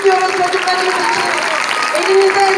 istiyoruz çocuklarımız için. Elinizde